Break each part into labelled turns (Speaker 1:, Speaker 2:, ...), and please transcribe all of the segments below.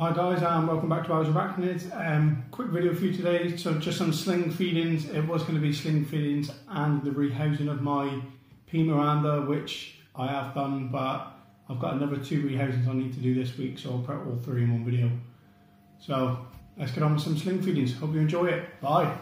Speaker 1: Hi guys, and welcome back to Irish Arachnids. Um, quick video for you today. So just some sling feedings. It was going to be sling feedings and the rehousing of my P. Miranda, which I have done, but I've got another two rehousings I need to do this week, so I'll put all three in one video. So let's get on with some sling feedings. Hope you enjoy it. Bye.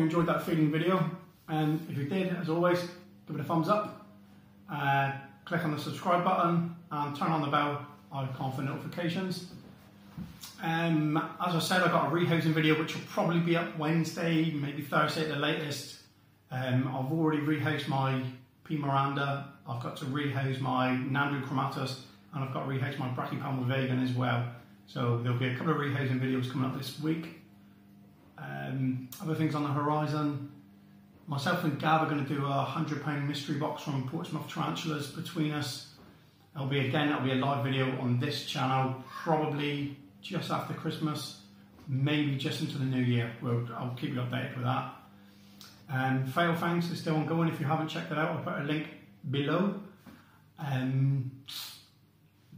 Speaker 1: You enjoyed that feeding video. And if you did, as always, give it a thumbs up. Uh, click on the subscribe button and turn on the bell icon for notifications. Um, as I said, I've got a rehousing video which will probably be up Wednesday, maybe Thursday at the latest. Um, I've already rehoused my P. Miranda, I've got to rehouse my Nhandu chromatus, and I've got to rehouse my Brachypelma vagans as well. So there'll be a couple of rehousing videos coming up this week. Um, other things on the horizon. Myself and Gav are going to do a £100 mystery box from Portsmouth Tarantulas between us. It'll be again, it'll be a live video on this channel, probably just after Christmas, maybe just into the new year. We'll, I'll keep you updated with that. And Fatal Fangs is still ongoing. If you haven't checked it out, I'll put a link below. Um,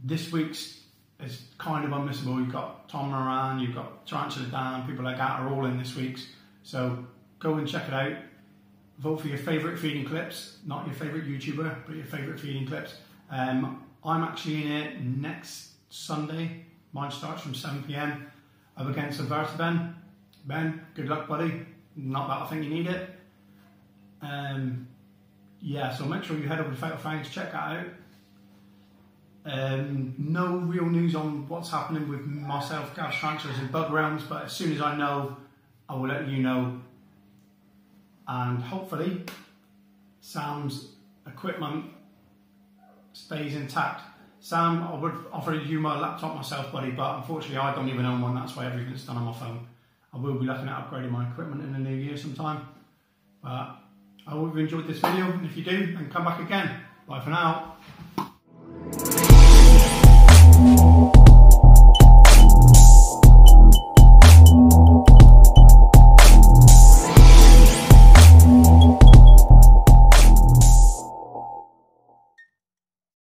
Speaker 1: this week's is kind of unmissable. You've got Tom Moran, you've got Tarantula Dan, people like that are all in this week's. So go and check it out. Vote for your favourite feeding clips, not your favourite YouTuber, but your favourite feeding clips. Um, I'm actually in it next Sunday. Mine starts from 7 pm. Up against Averta Ben. Ben, good luck, buddy. Not that I think you need it. Um, yeah, so make sure you head over to Fatal Fangs, check that out. Um, no real news on what's happening with myself, Gas Transfers and Bug Realms, but as soon as I know, I will let you know. And hopefully, Sam's equipment stays intact. Sam, I would offer you my laptop myself, buddy, but unfortunately I don't even own one. That's why everything's done on my phone. I will be looking at upgrading my equipment in the new year sometime. But I hope you've enjoyed this video, and if you do, then come back again. Bye for now.